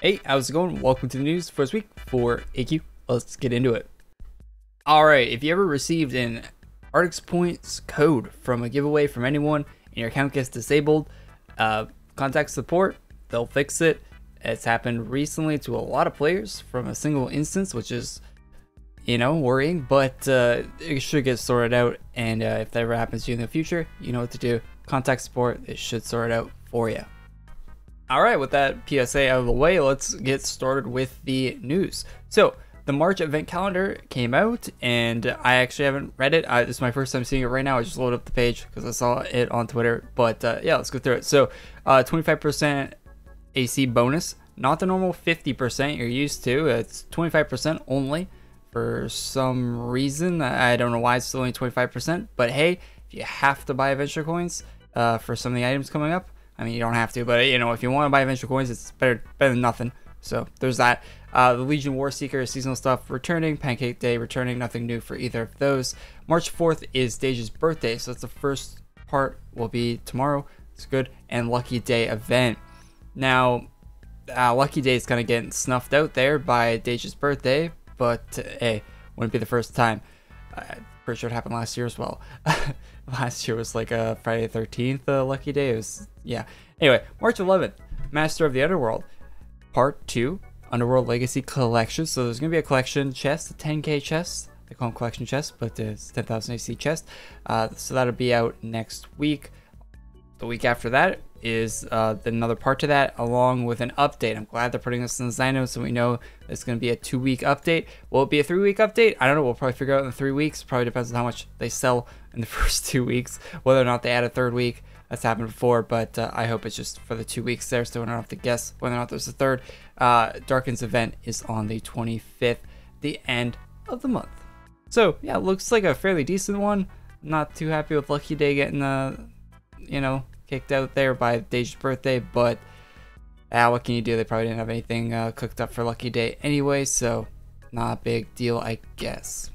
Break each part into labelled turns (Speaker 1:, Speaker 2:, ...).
Speaker 1: Hey, how's it going? Welcome to the news first week for AQ. Let's get into it. All right, if you ever received an Artix Points code from a giveaway from anyone and your account gets disabled, uh, contact support. They'll fix it. It's happened recently to a lot of players from a single instance, which is, you know, worrying, but uh, it should get sorted out. And uh, if that ever happens to you in the future, you know what to do. Contact support. It should sort it out for you. All right, with that PSA out of the way, let's get started with the news. So, the March event calendar came out, and I actually haven't read it. I, this is my first time seeing it right now. I just loaded up the page because I saw it on Twitter. But uh, yeah, let's go through it. So, uh, 25% AC bonus, not the normal 50% you're used to. It's 25% only for some reason. I don't know why it's only 25%, but hey, if you have to buy adventure coins uh, for some of the items coming up, I mean, you don't have to, but you know, if you want to buy adventure coins, it's better better than nothing. So there's that. Uh, the Legion War Seeker seasonal stuff returning. Pancake Day returning. Nothing new for either of those. March 4th is Dage's birthday, so that's the first part. Will be tomorrow. It's good. And Lucky Day event. Now, uh, Lucky Day is kind of getting snuffed out there by Dage's birthday, but uh, hey, wouldn't be the first time. Uh, pretty sure it happened last year as well. last year was like a Friday the 13th uh, lucky day. It was, yeah. Anyway, March 11th, Master of the Underworld, Part 2, Underworld Legacy Collection. So there's going to be a collection chest, a 10k chest. They call them collection chests, but it's 10,000 AC chest. Uh, so that'll be out next week. The week after that is uh, another part to that, along with an update. I'm glad they're putting this in the Zyno so we know it's going to be a two week update. Will it be a three week update? I don't know. We'll probably figure out in the three weeks. Probably depends on how much they sell in the first two weeks, whether or not they add a third week. That's happened before, but uh, I hope it's just for the two weeks there, so we don't have to guess whether or not there's a third. Uh, Darkon's event is on the 25th, the end of the month. So yeah, looks like a fairly decent one. Not too happy with Lucky Day getting uh, you know, kicked out there by Dage's birthday, but ah, what can you do? They probably didn't have anything uh, cooked up for Lucky Day anyway, so not a big deal, I guess.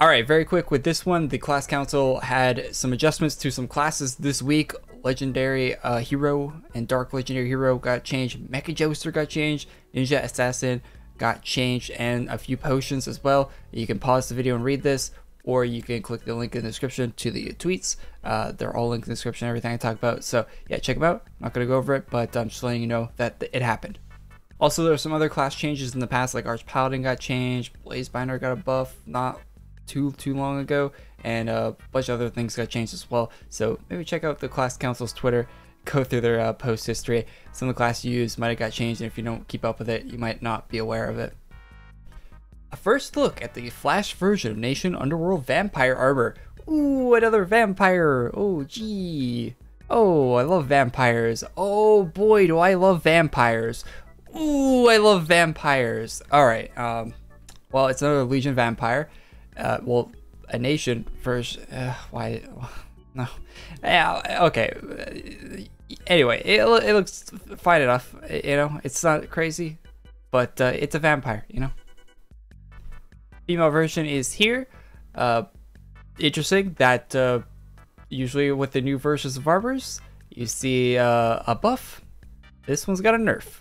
Speaker 1: All right, very quick with this one, the class council had some adjustments to some classes this week. Legendary uh, Hero and Dark Legendary Hero got changed. MechaJouster got changed. Ninja Assassin got changed, and a few potions as well. You can pause the video and read this, or you can click the link in the description to the tweets. Uh, they're all linked in the description, everything I talk about. So yeah, check them out. I'm not gonna go over it, but I'm just letting you know that it happened. Also, there are some other class changes in the past, like Arch Paladin got changed, Blazebinder got a buff not too too long ago, and a bunch of other things got changed as well. So maybe check out the class council's Twitter, go through their uh, post history. Some of the class you use might have got changed, and if you don't keep up with it, you might not be aware of it. A first look at the Flash version of Nation Underworld Vampire Armor. Ooh, another vampire. Oh, gee. Oh, I love vampires. Oh boy, do I love vampires. Ooh, I love vampires. All right. Um, well, it's another Legion vampire. Uh, well, a nation first. Uh, why? No. Yeah. Okay. Anyway, it, it looks fine enough. You know, it's not crazy, but uh, it's a vampire. You know female version is here. Uh, interesting that uh, usually with the new versions of Arbors, you see uh, a buff. This one's got a nerf.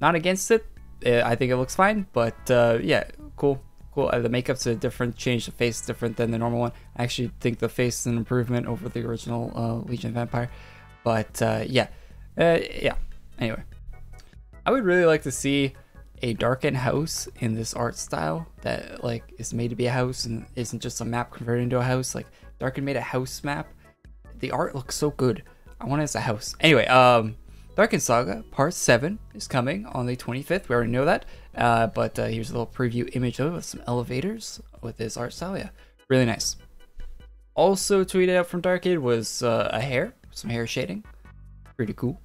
Speaker 1: Not against it. Uh, I think it looks fine, but uh, yeah, cool. Cool. Uh, the makeup's a different change. The face is different than the normal one. I actually think the face is an improvement over the original Legion Vampire. But yeah, yeah. Anyway, I would really like to see a darkened house in this art style that like is made to be a house and isn't just a map converted into a house. Like Darkon made a house map. The art looks so good. I want it as a house. Anyway, um, Darkon Saga Part 7 is coming on the 25th. We already know that. Uh, but uh, here's a little preview image of it with some elevators with this art style. Yeah, really nice. Also tweeted out from Darkade was uh, a hair, some hair shading. Pretty cool.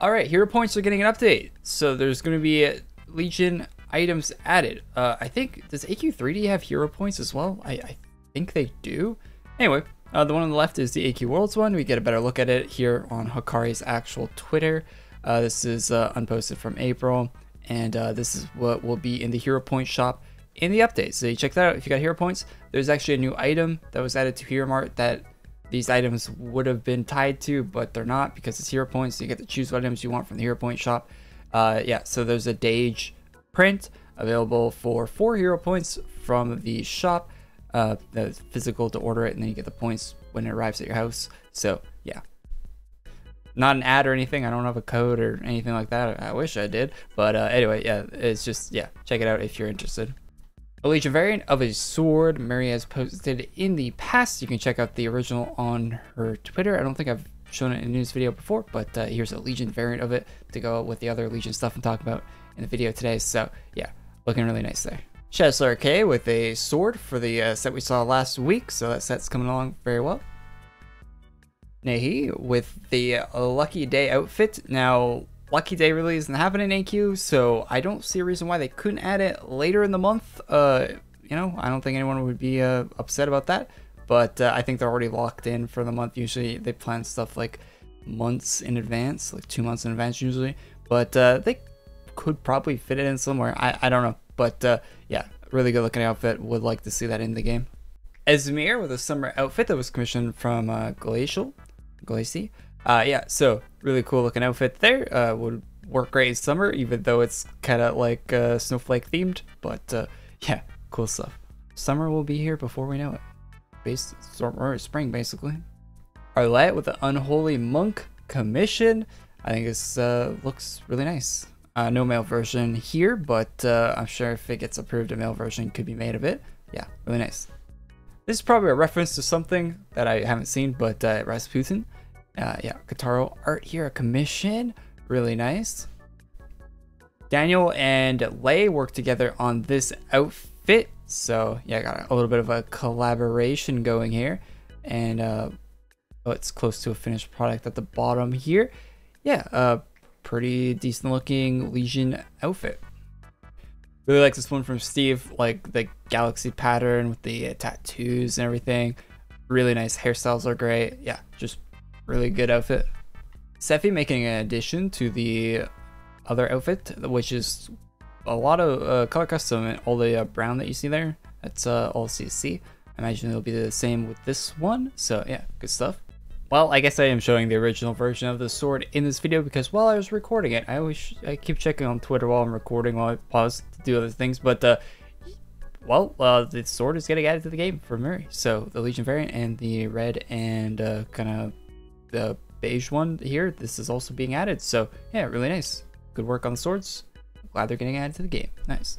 Speaker 1: All right, hero points are getting an update. So there's going to be Legion items added. Uh, I think, does AQ3D have hero points as well? I, I think they do. Anyway, uh, the one on the left is the AQ Worlds one. We get a better look at it here on Hikari's actual Twitter. Uh, this is uh, unposted from April, and uh, this is what will be in the hero point shop in the update. So you check that out if you got hero points. There's actually a new item that was added to Hero Mart that these items would have been tied to, but they're not because it's hero points. So you get to choose what items you want from the hero point shop. Uh, yeah, so there's a Dage print available for four hero points from the shop. Uh, physical to order it, and then you get the points when it arrives at your house. So yeah, not an ad or anything. I don't have a code or anything like that. I wish I did, but uh, anyway, yeah, it's just yeah, check it out if you're interested. A Legion variant of a sword Mihuri has posted in the past. You can check out the original on her Twitter. I don't think I've shown it in a news video before, but uh, here's a Legion variant of it to go with the other Legion stuff I'm talking about in the video today. So yeah, looking really nice there. Shadowslayer K with a sword for the uh, set we saw last week, so that set's coming along very well. Neihi with the uh, Lucky Day outfit. Now, Lucky Day really isn't happening in AQ, so I don't see a reason why they couldn't add it later in the month. Uh, you know, I don't think anyone would be uh, upset about that. But uh, I think they're already locked in for the month. Usually they plan stuff like months in advance, like two months in advance usually. But uh, they could probably fit it in somewhere. I, I don't know. But uh, yeah, really good looking outfit. Would like to see that in the game. Ezemir with a summer outfit that was commissioned from uh, Glacial. Uh, yeah, so really cool looking outfit there. Uh, would work great in summer, even though it's kind of like uh, snowflake themed. But uh, yeah, cool stuff. Summer will be here before we know it. Base spring, basically. Arlette with the Unholy Monk commission. I think this uh, looks really nice. Uh, no male version here, but uh, I'm sure if it gets approved, a male version could be made of it. Yeah, really nice. This is probably a reference to something that I haven't seen, but uh, Rasputin. Uh, yeah, Kotaro art here, a commission. Really nice. Daniel and Lay work together on this outfit. So yeah, got a little bit of a collaboration going here. And uh, oh, it's close to a finished product at the bottom here. Yeah, uh, pretty decent looking Legion outfit. Really like this one from Steve, like the galaxy pattern with the uh, tattoos and everything. Really nice hairstyles are great. Yeah, just really good outfit. Sephi making an addition to the other outfit, which is a lot of uh, color custom and all the uh, brown that you see there. That's uh, all CC. I imagine it'll be the same with this one. So yeah, good stuff. Well, I guess I am showing the original version of the sword in this video because while I was recording it, I always I keep checking on Twitter while I'm recording while I pause to do other things, but uh, well, uh, the sword is getting added to the game for Mihuri. So the Legion variant and the red and uh, kind of the beige one here, this is also being added. So yeah, really nice. Good work on the swords. Glad they're getting added to the game. Nice.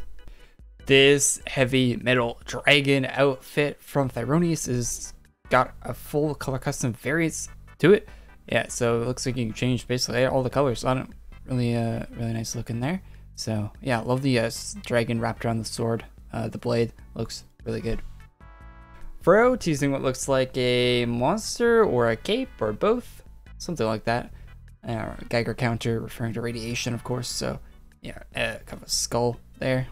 Speaker 1: This heavy metal dragon outfit from Thyronius is got a full color custom variants to it. Yeah, so it looks like you can change basically all the colors on it. Really, uh, really nice looking there. So yeah, love the uh, dragon wrapped around the sword. Uh, the blade looks really good. Fro teasing what looks like a monster or a cape or both, something like that. Uh, Geiger counter referring to radiation, of course. So yeah, uh, kind of a skull there,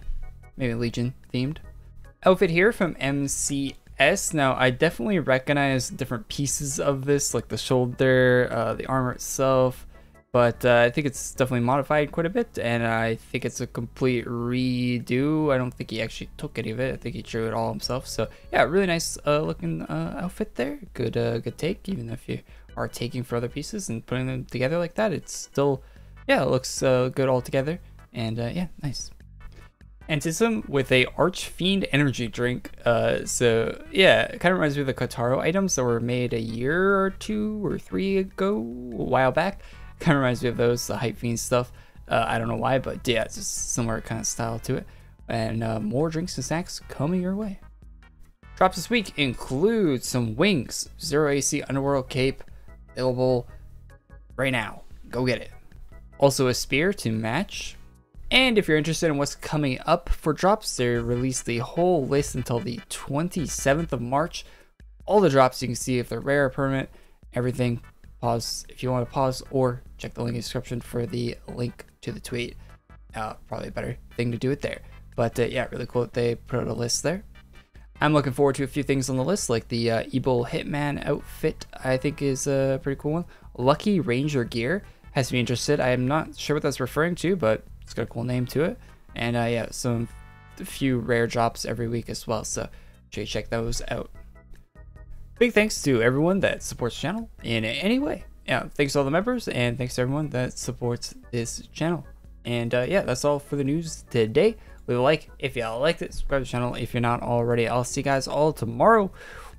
Speaker 1: maybe Legion themed. Outfit here from MCS. Now, I definitely recognize different pieces of this, like the shoulder, uh, the armor itself, but uh, I think it's definitely modified quite a bit, and I think it's a complete redo. I don't think he actually took any of it. I think he drew it all himself. So yeah, really nice uh, looking uh, outfit there. Good, uh, good take. Even if you are taking for other pieces and putting them together like that, it's still, yeah, it looks uh, good all together. And uh, yeah, nice. Antism with a Archfiend energy drink. So yeah, it kind of reminds me of the Kotaro items that were made a year or two or three ago, a while back. Kind of reminds me of those, the Hype Fiend stuff. Uh, I don't know why, but yeah, it's just similar kind of style to it. And uh, more drinks and snacks coming your way. Drops this week include some wings, Zero AC Underworld Cape, available right now. Go get it. Also a spear to match and if you're interested in what's coming up for drops, they released the whole list until the 27th of March. All the drops you can see if they're rare or permanent, everything. Pause if you want to pause or check the link in the description for the link to the tweet. Uh, probably a better thing to do it there. But uh, yeah, really cool that they put out a list there. I'm looking forward to a few things on the list, like the uh, Ebol Hitman outfit, I think is a pretty cool one. Lucky Ranger gear has me interested. I am not sure what that's referring to, but it's got a cool name to it. And uh, yeah, some a few rare drops every week as well. So sure you check those out. Big thanks to everyone that supports the channel in any way. Yeah, thanks to all the members and thanks to everyone that supports this channel. And uh, yeah, that's all for the news today. Leave a like if y'all liked it, subscribe to the channel if you're not already. I'll see you guys all tomorrow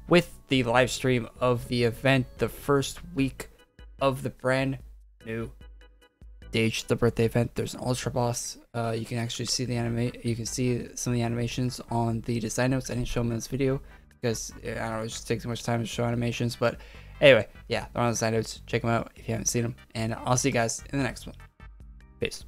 Speaker 1: with the live stream of the event, the first week of the brand new stage, the birthday event. There's an ultra boss. Uh, you can actually see the anime. You can see some of the animations on the design notes. I didn't show them in this video because I don't know, it just takes too much time to show animations. But anyway, yeah, they're on the side notes. Check them out if you haven't seen them. And I'll see you guys in the next one. Peace.